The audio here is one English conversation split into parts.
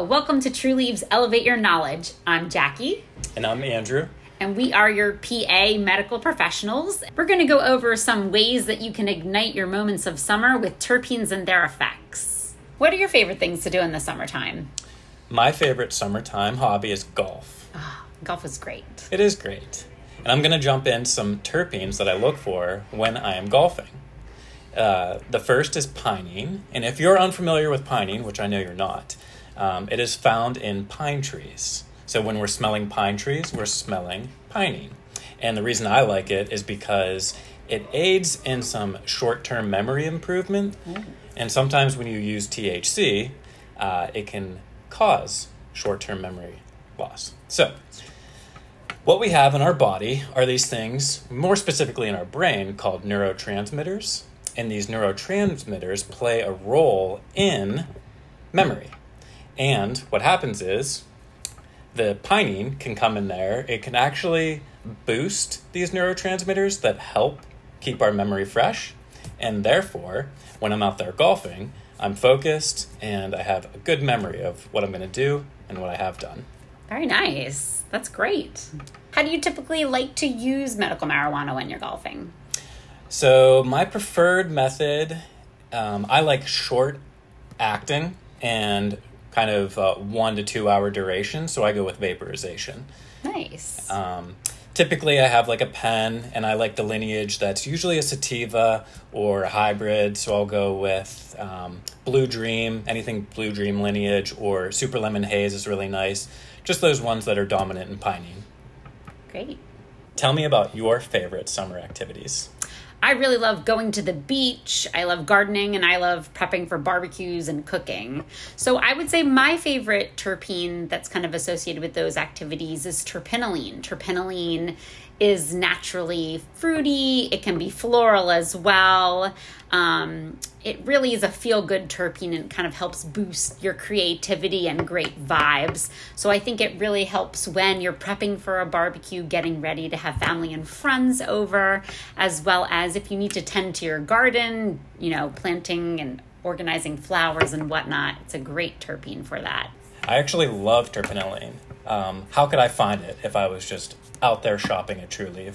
Hello, welcome to Trulieve's Elevate Your Knowledge. I'm Jackie. And I'm Andrew. And we are your PA medical professionals. We're going to go over some ways that you can ignite your moments of summer with terpenes and their effects. What are your favorite things to do in the summertime? My favorite summertime hobby is golf. Oh, golf is great. It is great. And I'm going to jump in some terpenes that I look for when I am golfing. Uh, the first is pinene, and if you're unfamiliar with pinene, which I know you're not, um, it is found in pine trees. So when we're smelling pine trees, we're smelling pinene. And the reason I like it is because it aids in some short term memory improvement. Mm. And sometimes when you use THC, uh, it can cause short term memory loss. So, what we have in our body are these things, more specifically in our brain, called neurotransmitters and these neurotransmitters play a role in memory. And what happens is the pinene can come in there. It can actually boost these neurotransmitters that help keep our memory fresh. And therefore, when I'm out there golfing, I'm focused and I have a good memory of what I'm going to do and what I have done. Very nice. That's great. How do you typically like to use medical marijuana when you're golfing? So my preferred method, um, I like short acting and kind of uh, one to two hour duration. So I go with vaporization. Nice. Um, typically, I have like a pen, and I like the lineage that's usually a sativa or a hybrid. So I'll go with um, Blue Dream, anything Blue Dream lineage, or Super Lemon Haze is really nice. Just those ones that are dominant in pinene. Great. Tell me about your favorite summer activities. I really love going to the beach. I love gardening and I love prepping for barbecues and cooking. So I would say my favorite terpene that's kind of associated with those activities is terpinolene. Terpinolene is naturally fruity, it can be floral as well. Um, it really is a feel good terpene and kind of helps boost your creativity and great vibes. So I think it really helps when you're prepping for a barbecue, getting ready to have family and friends over, as well as if you need to tend to your garden, you know, planting and organizing flowers and whatnot. It's a great terpene for that. I actually love terpinolene. Um, how could I find it if I was just out there shopping at Trulieve?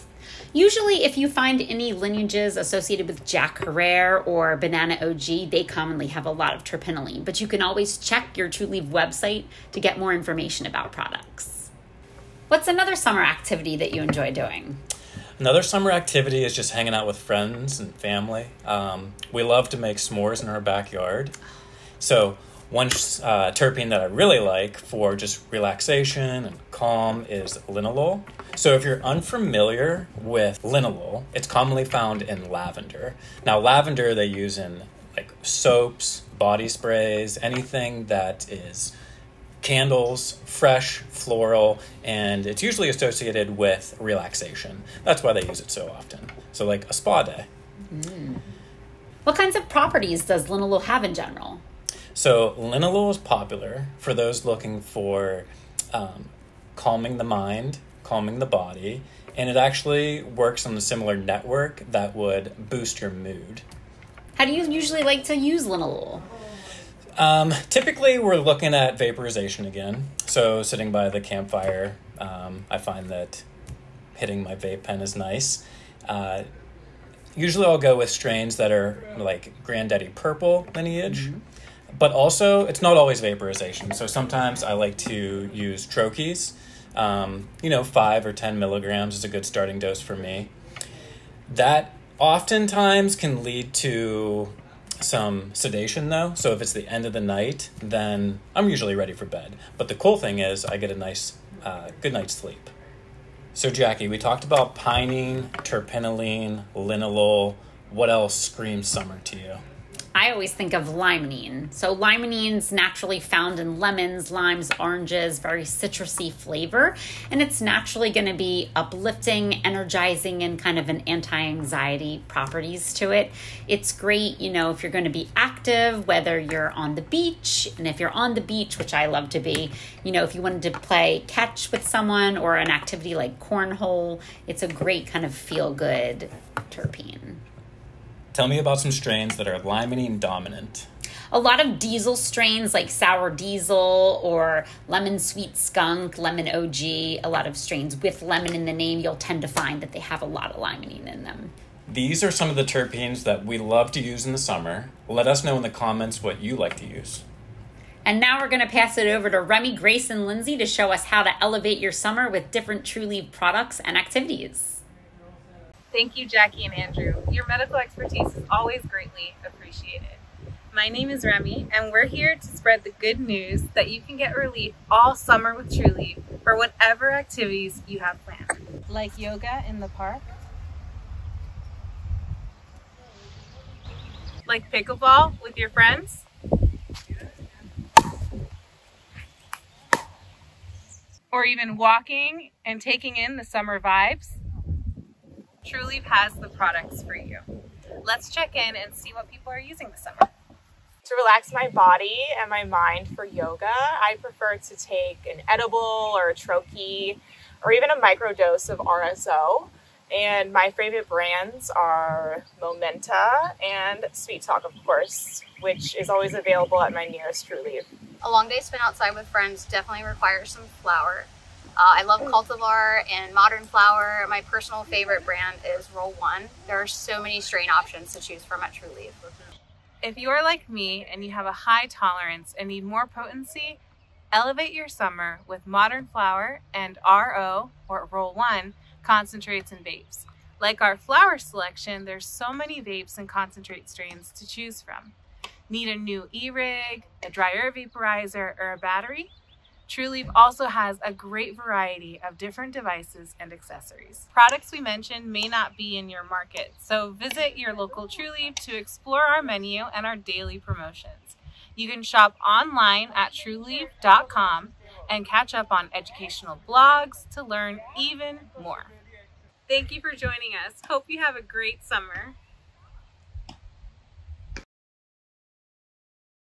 Usually, if you find any lineages associated with Jack Herer or Banana OG, they commonly have a lot of terpinolene, but you can always check your Trulieve website to get more information about products. What's another summer activity that you enjoy doing? Another summer activity is just hanging out with friends and family. Um, we love to make s'mores in our backyard. So, one uh, terpene that I really like for just relaxation and calm is linalool. So, if you're unfamiliar with linalool, it's commonly found in lavender. Now, lavender they use in like soaps, body sprays, anything that is candles, fresh, floral, and it's usually associated with relaxation. That's why they use it so often. So, like a spa day. Mm. What kinds of properties does linalool have in general? So linalool is popular for those looking for um, calming the mind, calming the body, and it actually works on a similar network that would boost your mood. How do you usually like to use linalool? Um, typically, we're looking at vaporization again. So, sitting by the campfire, um, I find that hitting my vape pen is nice. Uh, usually, I'll go with strains that are like Granddaddy Purple lineage. Mm-hmm but also it's not always vaporization. So sometimes I like to use troches. Um, you know, five or ten milligrams is a good starting dose for me. That oftentimes can lead to some sedation though. So if it's the end of the night, then I'm usually ready for bed. But the cool thing is I get a nice, uh, good night's sleep. So Jackie, we talked about pinene, terpinolene, linalool. What else screams summer to you? I always think of limonene. So limonene's naturally found in lemons, limes, oranges, very citrusy flavor, and it's naturally going to be uplifting, energizing, and kind of an anti-anxiety properties to it. It's great, you know, if you're going to be active, whether you're on the beach, and if you're on the beach, which I love to be, you know, if you wanted to play catch with someone or an activity like cornhole, it's a great kind of feel good terpene. Tell me about some strains that are limonene dominant. A lot of diesel strains like sour diesel or lemon sweet skunk, lemon OG, a lot of strains with lemon in the name, you'll tend to find that they have a lot of limonene in them. These are some of the terpenes that we love to use in the summer. Let us know in the comments what you like to use. And now we're going to pass it over to Remy, Grace, and Lindsay to show us how to elevate your summer with different Trulieve products and activities. Thank you, Jackie and Andrew. Your medical expertise is always greatly appreciated. My name is Remy, and we're here to spread the good news that you can get relief all summer with Trulieve for whatever activities you have planned. Like yoga in the park, like pickleball with your friends, or even walking and taking in the summer vibes, Trulieve has the products for you. Let's check in and see what people are using this summer. To relax my body and my mind for yoga, I prefer to take an edible or a troche or even a microdose of RSO. And my favorite brands are Momenta and Sweet Talk, of course, which is always available at my nearest Trulieve. A long day spent outside with friends definitely requires some flour. Uh, I love cultivar and modern flower. My personal favorite brand is Roll One. There are so many strain options to choose from at Trulieve. If you are like me and you have a high tolerance and need more potency, elevate your summer with modern Flower and RO or Roll One concentrates and vapes. Like our flower selection, there's so many vapes and concentrate strains to choose from. Need a new e-rig, a dryer vaporizer, or a battery? Trulieve also has a great variety of different devices and accessories. Products we mentioned may not be in your market, so visit your local Trulieve to explore our menu and our daily promotions. You can shop online at trulieve.com and catch up on educational blogs to learn even more. Thank you for joining us. Hope you have a great summer.